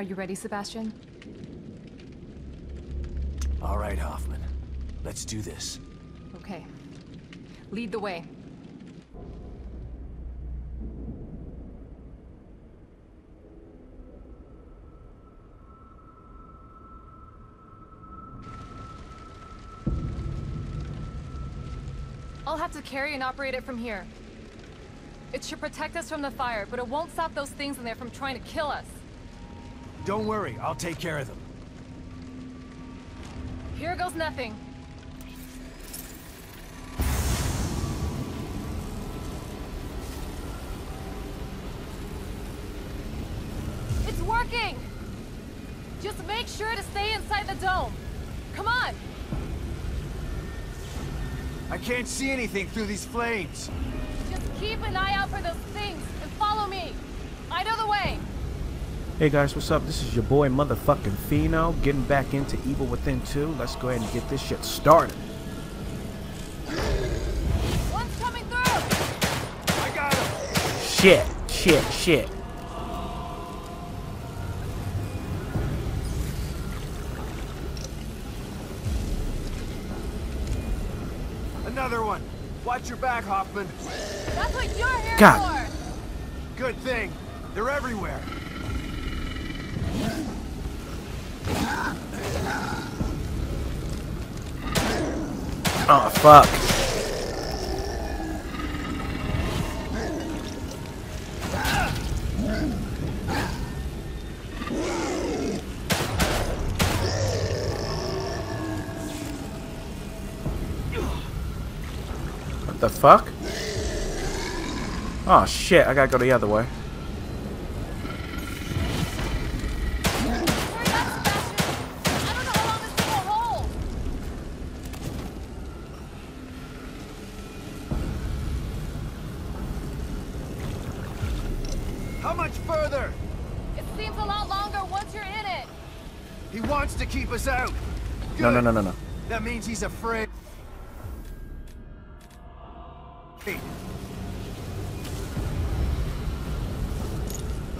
Are you ready, Sebastian? All right, Hoffman. Let's do this. Okay. Lead the way. I'll have to carry and operate it from here. It should protect us from the fire, but it won't stop those things in there from trying to kill us. Don't worry, I'll take care of them. Here goes nothing. It's working! Just make sure to stay inside the dome. Come on! I can't see anything through these flames. Just keep an eye out for those things and follow me. I know the way. Hey guys, what's up? This is your boy motherfucking Fino getting back into Evil Within 2. Let's go ahead and get this shit started. One's coming through! I got him! Shit, shit, shit. Another one! Watch your back, Hoffman. That's what you're here God. for! Good thing. They're everywhere. Oh, fuck. What the fuck? Oh shit, I gotta go the other way. Hurry up, Sebastian! I don't know how long this thing will hold! How much further? It seems a lot longer once you're in it. He wants to keep us out. No, no, no, no. That means he's afraid.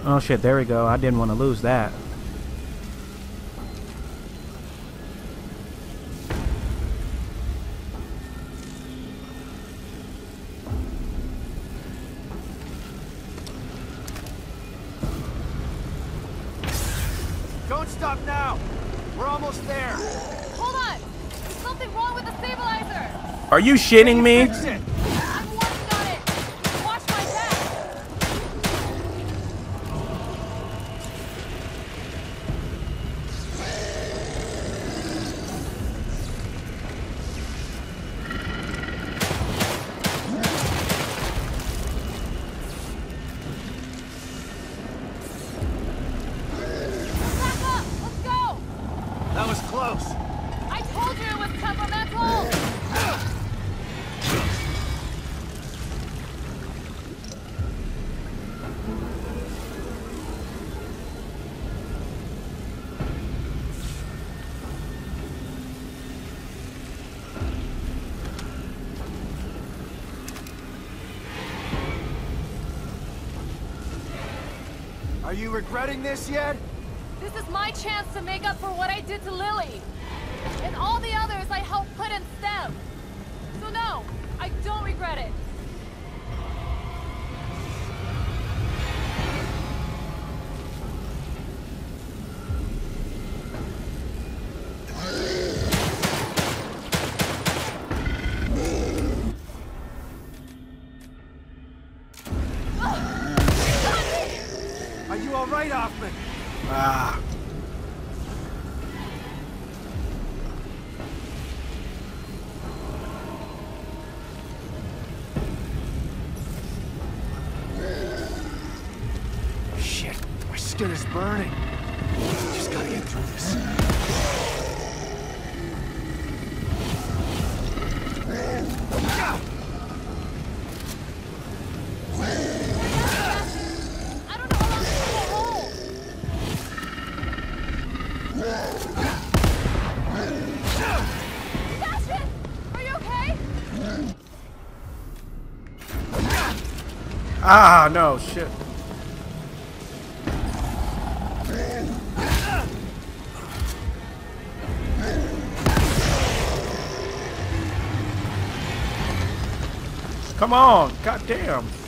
Oh shit, there we go. I didn't want to lose that. You shitting me? Are you regretting this yet? This is my chance to make up for what I did to Lily. And all the others I helped skin is burning. Just gotta get through this. I don't know Come on. God damn.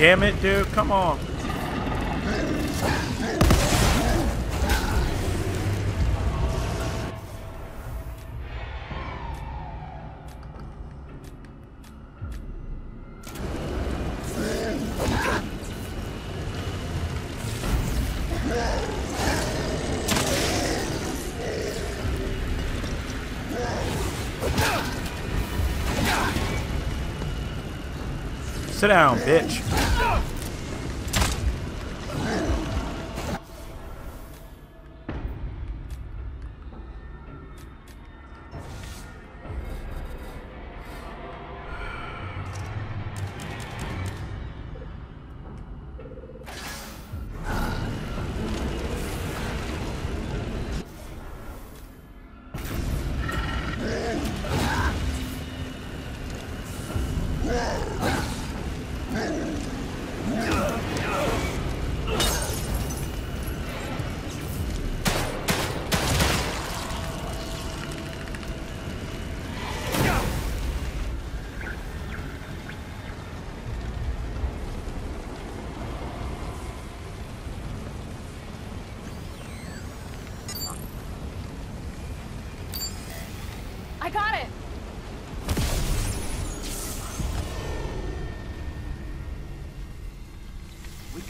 Damn it, dude. Come on. Sit down, bitch.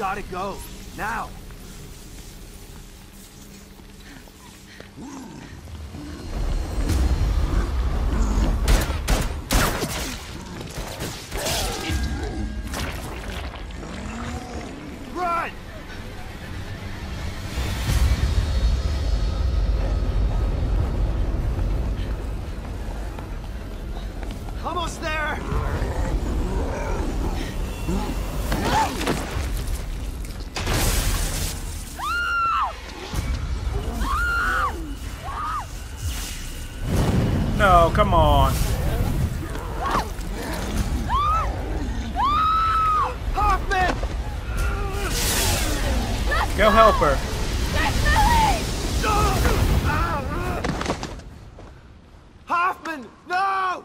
Gotta go. Now. Come on. Hoffman! Go help her. Hoffman! No!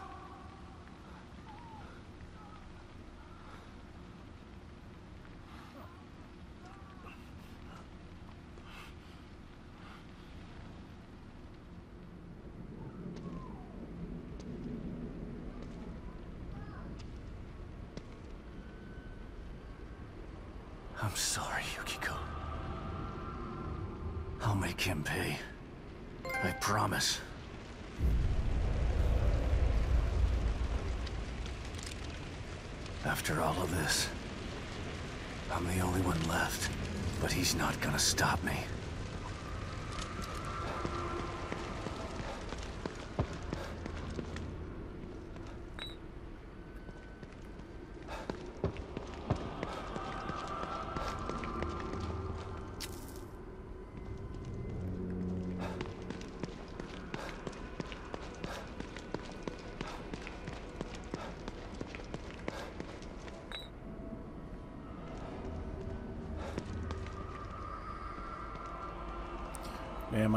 I'm sorry, Yukiko. I'll make him pay. I promise. After all of this, I'm the only one left. But he's not gonna stop me.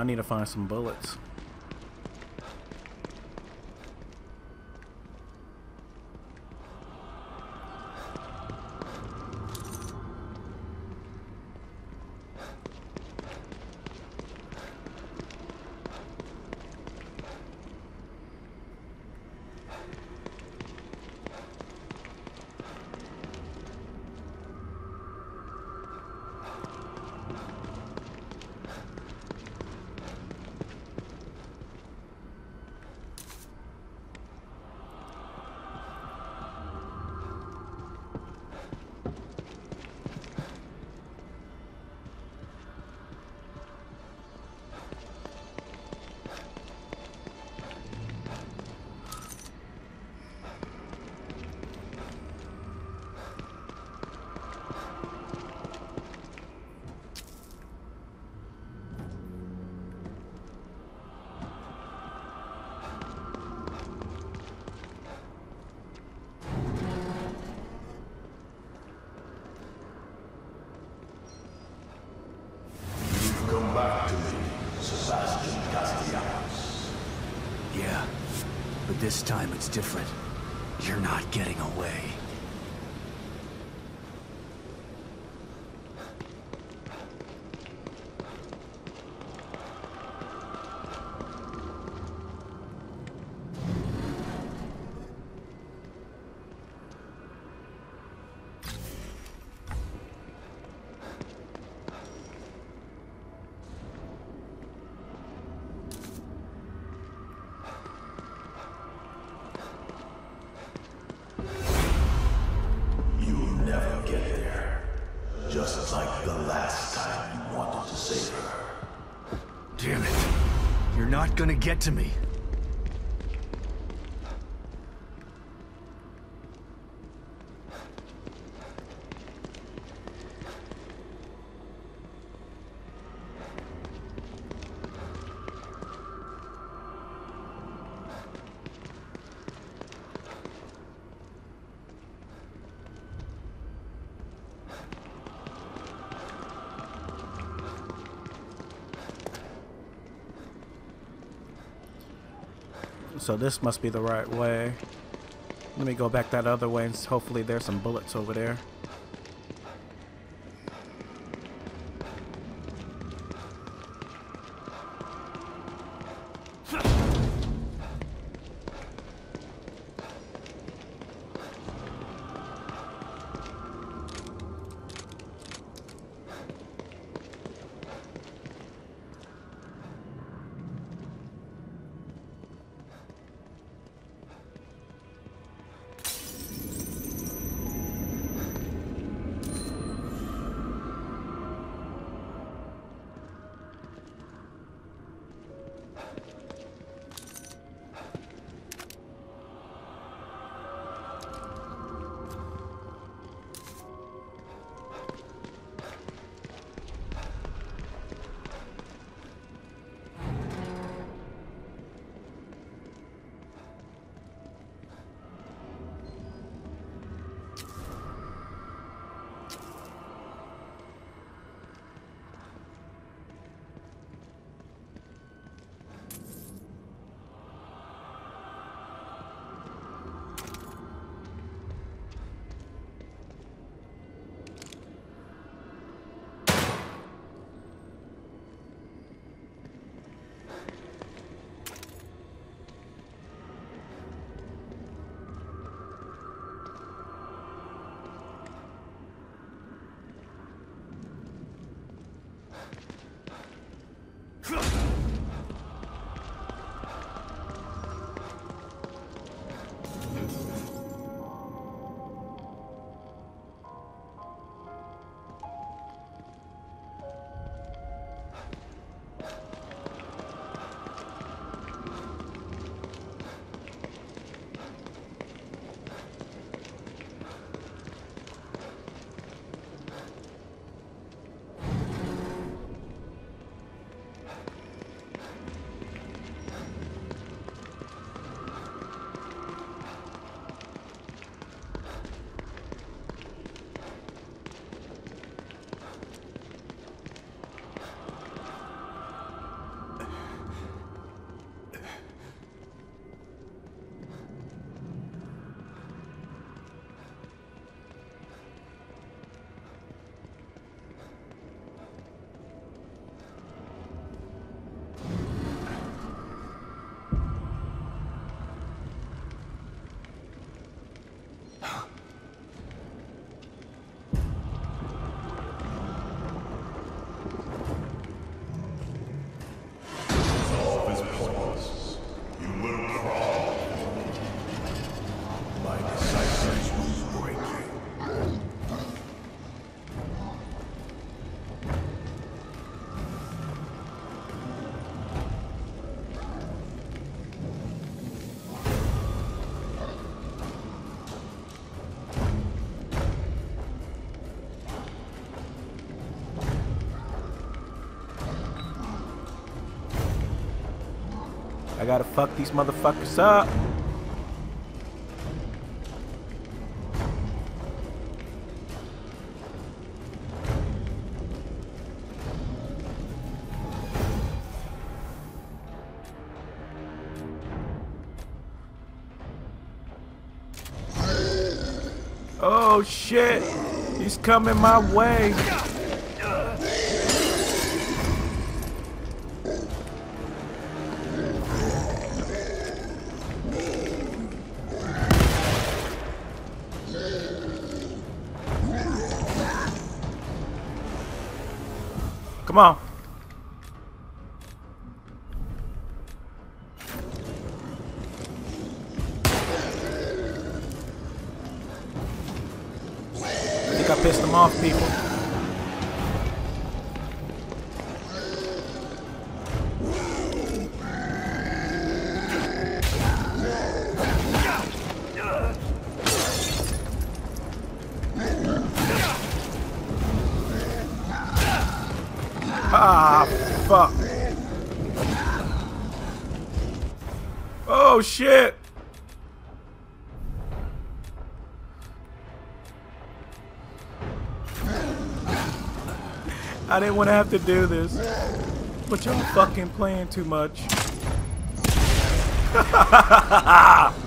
Need to find some bullets. This time it's different. You're not getting away. Last time you wanted to save her. Damn it. You're not gonna get to me. So this must be the right way. Let me go back that other way and hopefully there's some bullets over there. gotta fuck these motherfuckers up. Oh shit, he's coming my way. Come on. Want to have to do this. But y'all fucking playing too much.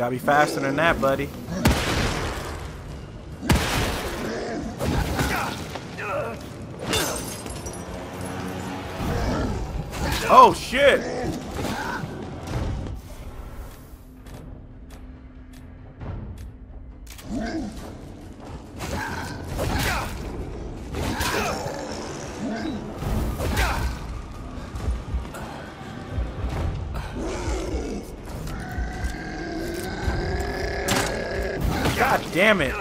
Gotta be faster than that, buddy. Oh shit! Damn it,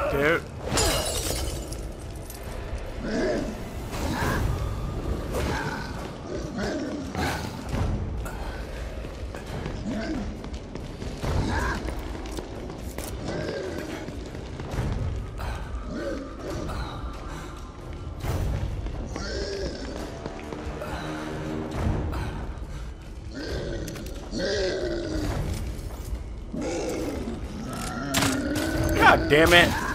God damn it.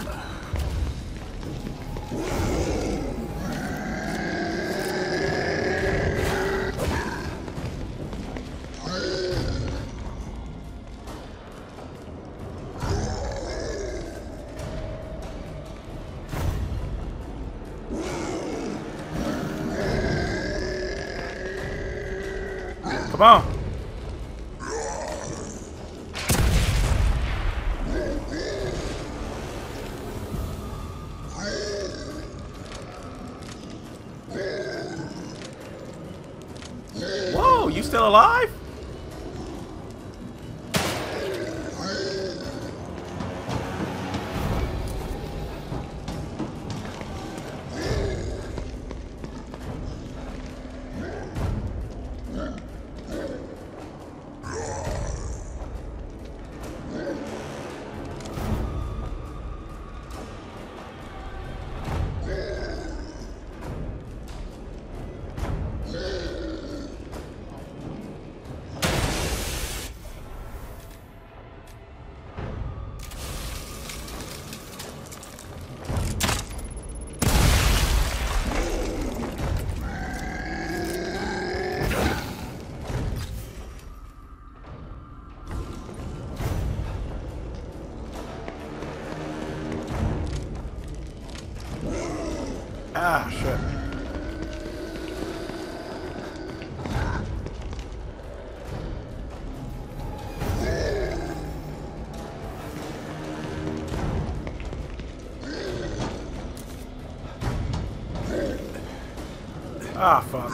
Ah, fuck.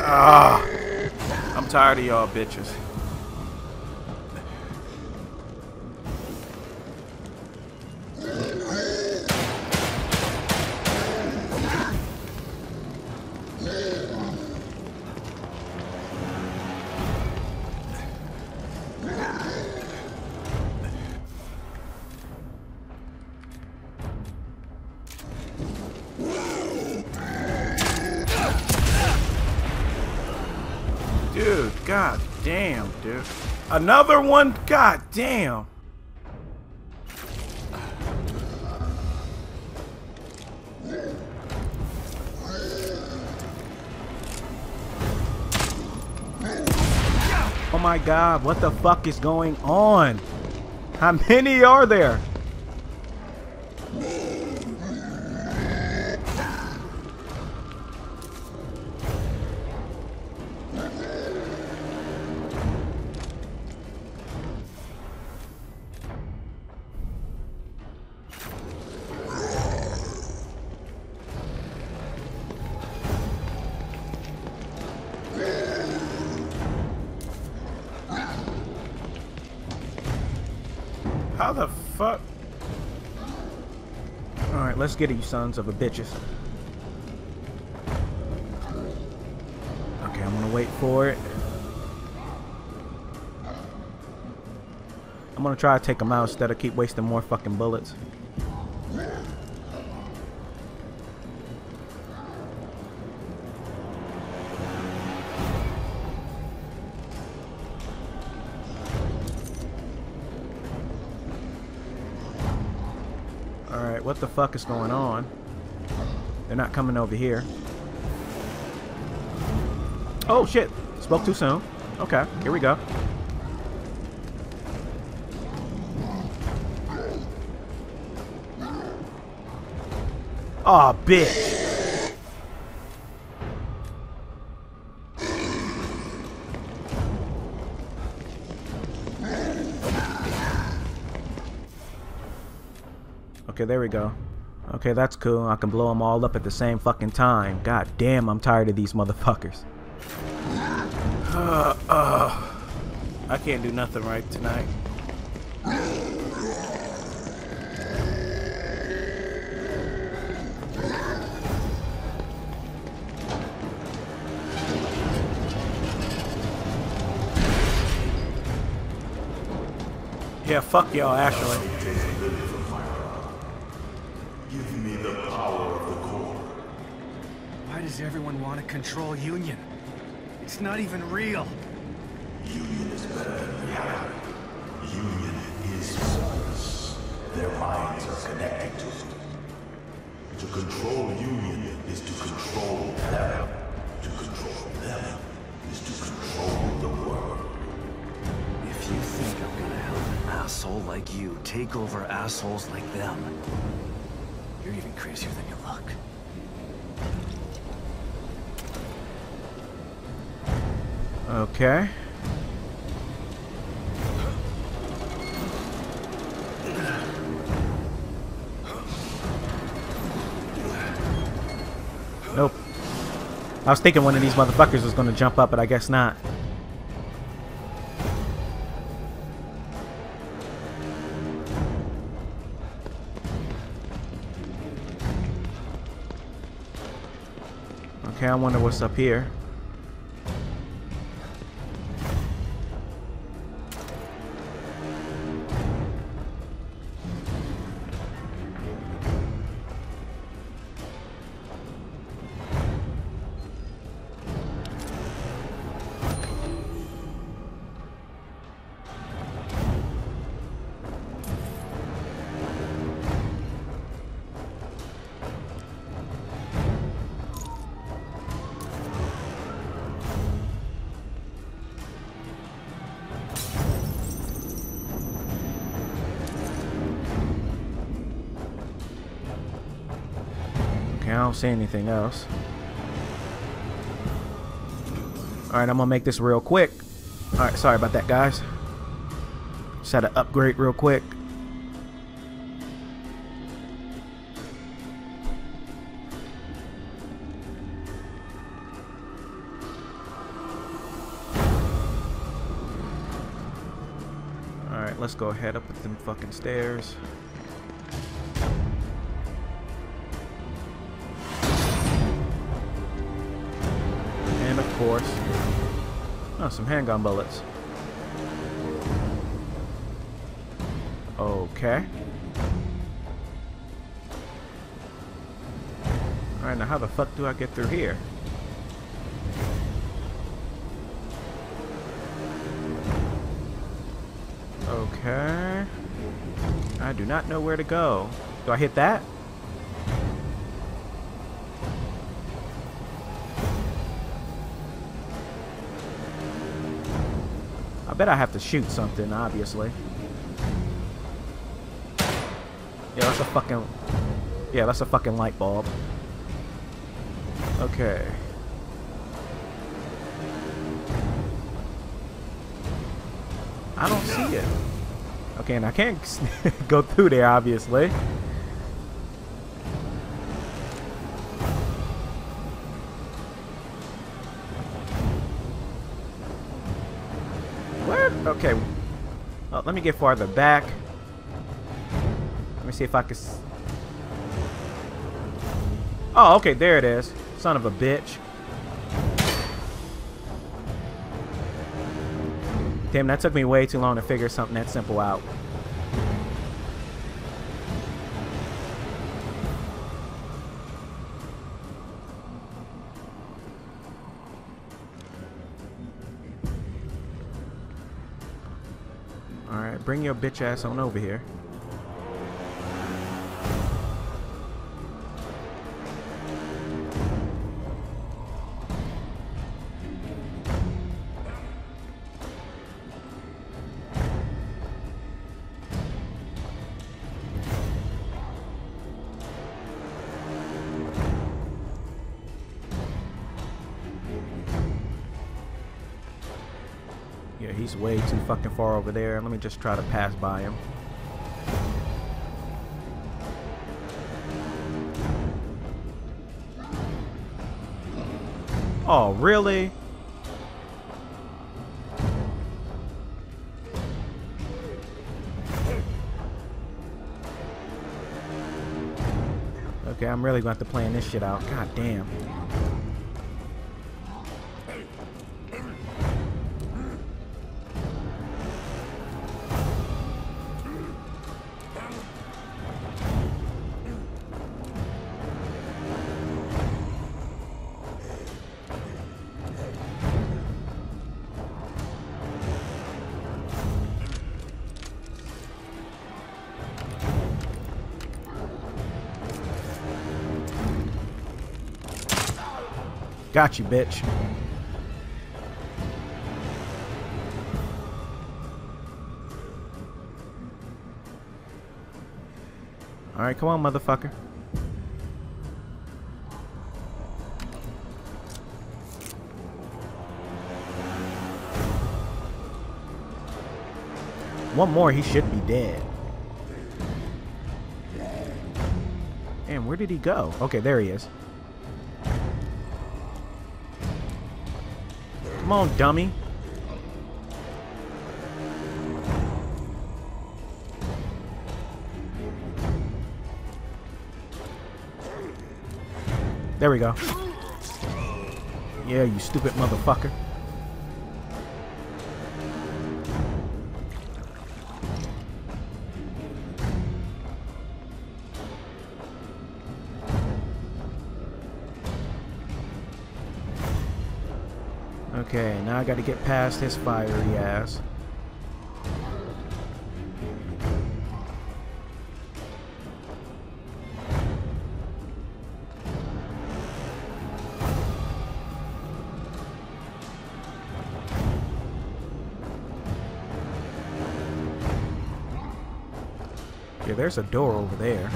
Ah, I'm tired of y'all bitches. Another one? God damn. Oh my god, what the fuck is going on? How many are there? Let's get it, you sons of a bitches. Okay, I'm gonna wait for it. I'm gonna try to take them out instead of keep wasting more fucking bullets. Fuck is going on? They're not coming over here. Oh shit! Spoke too soon. Okay, here we go. Aw, oh, bitch! Okay, there we go. Okay, that's cool. I can blow them all up at the same fucking time. God damn, I'm tired of these motherfuckers. Uh, uh, I can't do nothing right tonight. Yeah, fuck y'all, Ashley. Does everyone want to control Union? It's not even real. Union is better than reality. Union is purpose. Their minds are connected to. To control Union is to control them. To control them is to control the world. If you think I'm gonna help an asshole like you take over assholes like them, you're even crazier than you look. Okay. Nope. I was thinking one of these motherfuckers was gonna jump up, but I guess not. Okay, I wonder what's up here. see anything else. Alright, I'm going to make this real quick. Alright, sorry about that, guys. Just had to upgrade real quick. Alright, let's go head up with them fucking stairs. Oh, some handgun bullets. Okay. Alright, now how the fuck do I get through here? Okay. I do not know where to go. Do I hit that? Bet I have to shoot something, obviously. Yeah, that's a fucking... Yeah, that's a fucking light bulb. Okay. I don't see it. Okay, and I can't go through there, obviously. Let me get farther back. Let me see if I can... Oh, okay, there it is. Son of a bitch. Damn, that took me way too long to figure something that simple out. Bring your bitch ass on over here. Fucking far over there. Let me just try to pass by him. Oh, really? Okay, I'm really going to have to plan this shit out. God damn. Got you, bitch. Alright, come on, motherfucker. One more, he should be dead. And where did he go? Okay, there he is. Come on, dummy. There we go. Yeah, you stupid motherfucker. Gotta get past his fiery ass. Yeah, there's a door over there.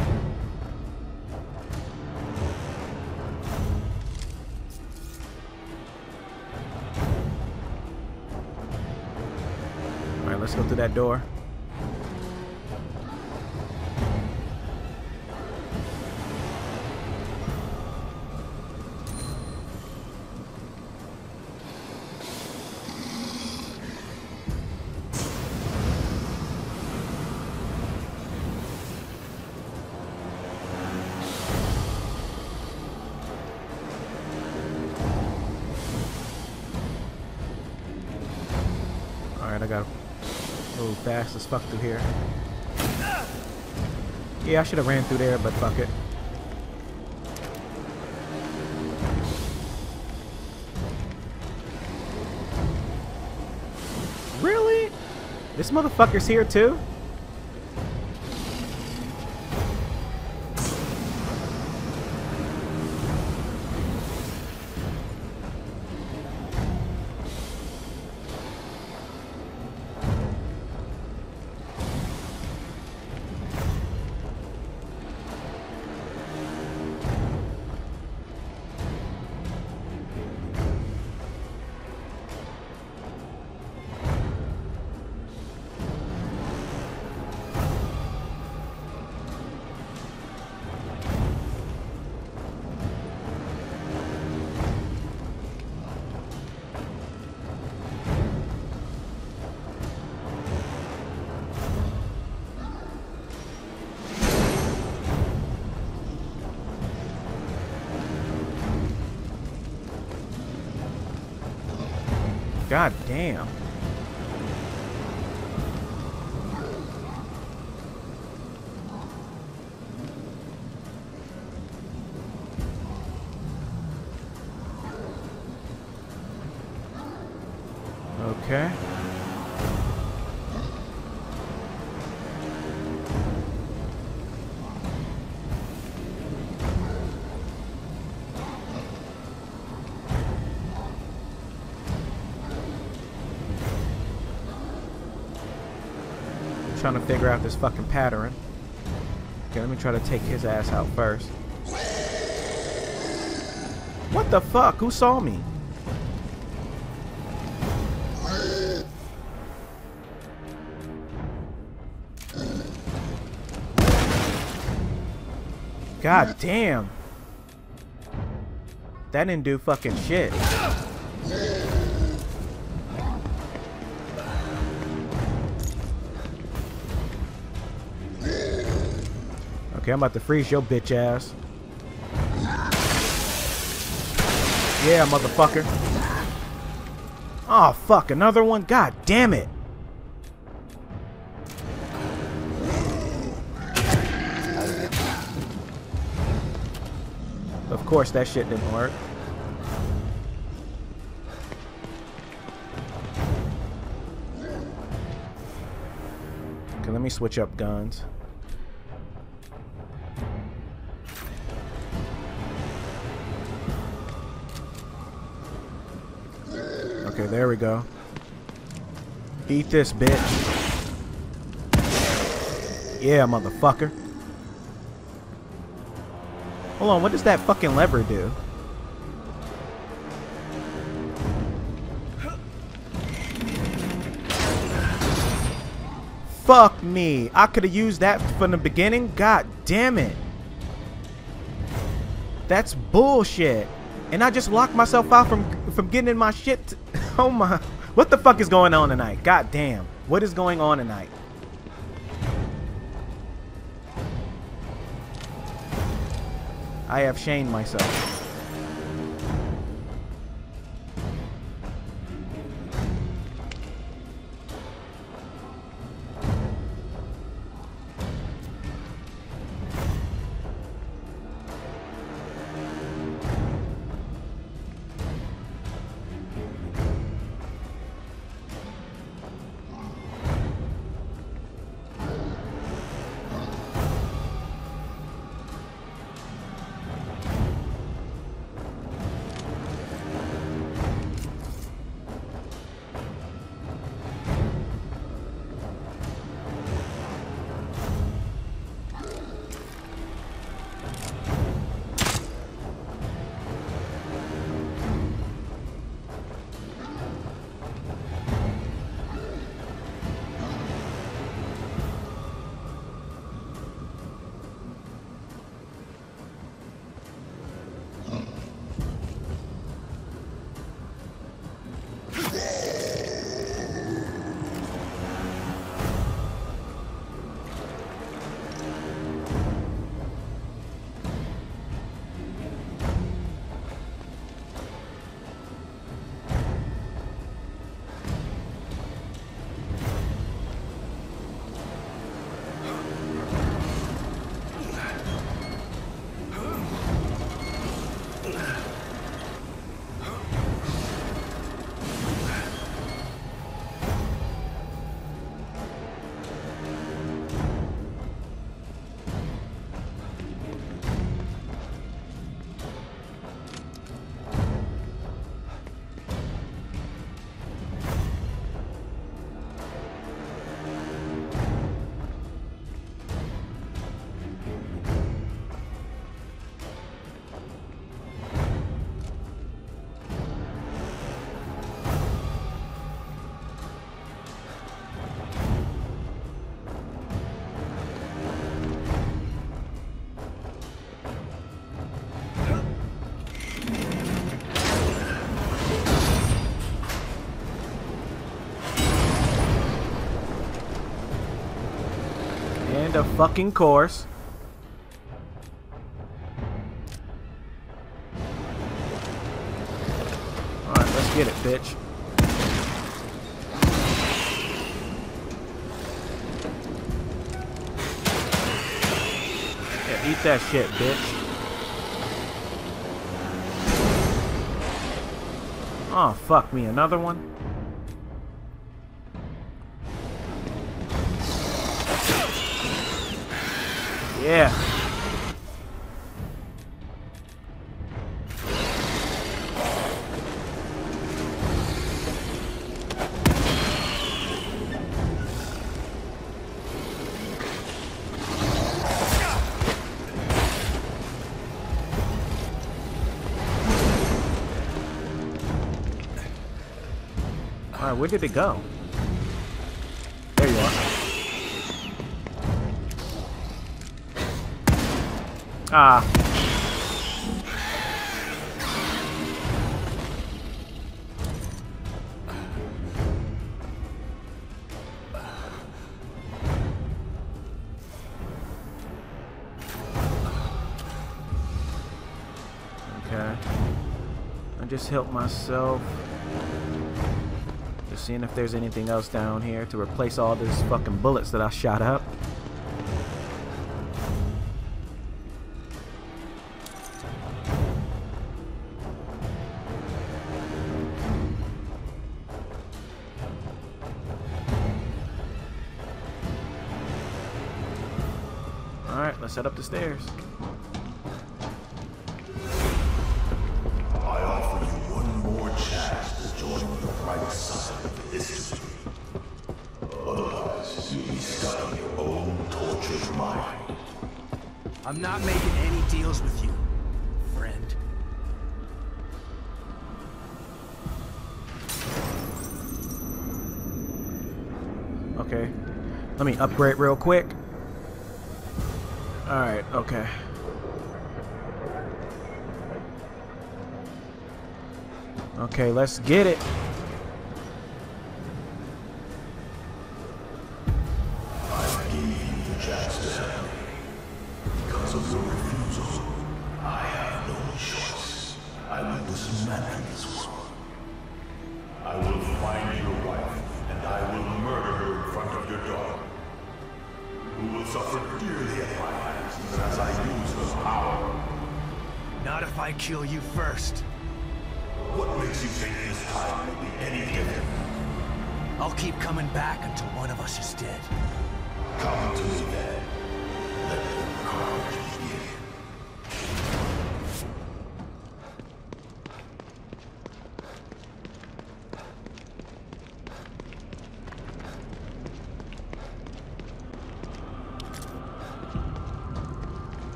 Door. As fuck through here. Yeah, I should have ran through there, but fuck it. Really? This motherfucker's here too? God damn. Figure out this fucking pattern. Okay, let me try to take his ass out first. What the fuck? Who saw me? God damn. That didn't do fucking shit. Okay, I'm about to freeze your bitch ass. Yeah, motherfucker. Oh, fuck. Another one? God damn it. Of course, that shit didn't work. Okay, let me switch up guns. We go. Eat this, bitch. Yeah, motherfucker. Hold on, what does that fucking lever do? Fuck me. I could have used that from the beginning. God damn it. That's bullshit. And I just locked myself out from from getting in my shit. Oh my. What the fuck is going on tonight? God damn. What is going on tonight? I have shamed myself. And of fucking course. Alright, let's get it, bitch. Yeah, eat that shit, bitch. Oh, fuck me. Another one? Yeah. Alright, where did it go? Ah. Okay. I just helped myself. Just seeing if there's anything else down here to replace all these fucking bullets that I shot up. Alright, let's head up the stairs. I offer you one more chance to join the right side of history. Otherwise, you'll be stuck in your own tortured mind. I'm not making any deals with you, friend. Okay. Let me upgrade real quick. Alright, okay. Okay, let's get it.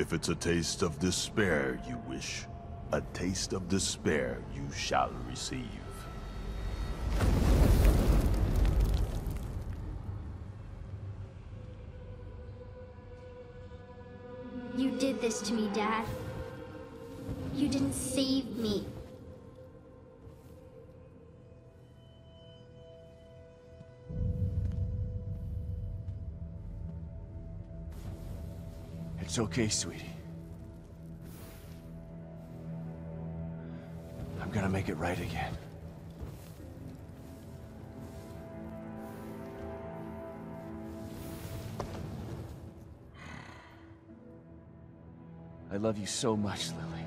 If it's a taste of despair you wish, a taste of despair you shall receive. You did this to me, Dad. You didn't save me. It's okay, sweetie. I'm gonna make it right again. I love you so much, Lily.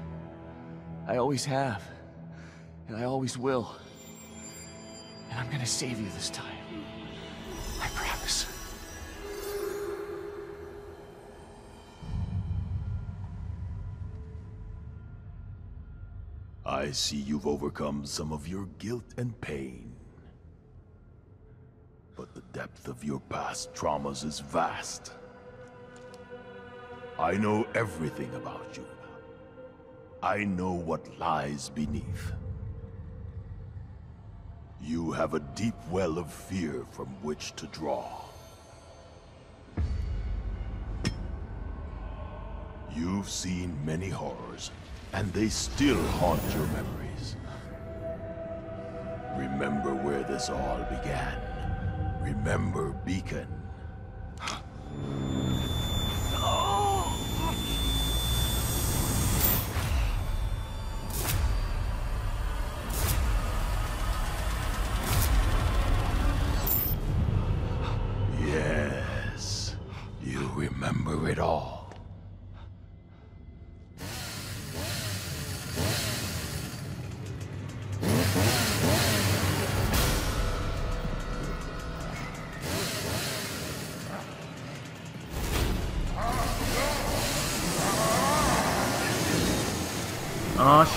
I always have. And I always will. And I'm gonna save you this time. See you've overcome some of your guilt and pain. But the depth of your past traumas is vast. I know everything about you. I know what lies beneath. You have a deep well of fear from which to draw. You've seen many horrors, and they still haunt your memories. Remember where this all began. Remember Beacon.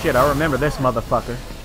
Shit, I remember this motherfucker.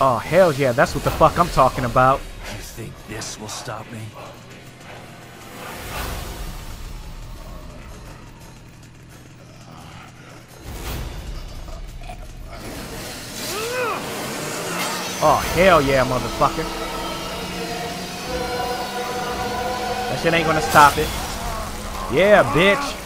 Oh hell yeah, that's what the fuck I'm talking about. You think this will stop me? Oh hell yeah, motherfucker. Shit ain't gonna stop it. Yeah, bitch.